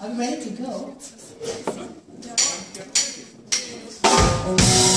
I'm ready to go. Oh,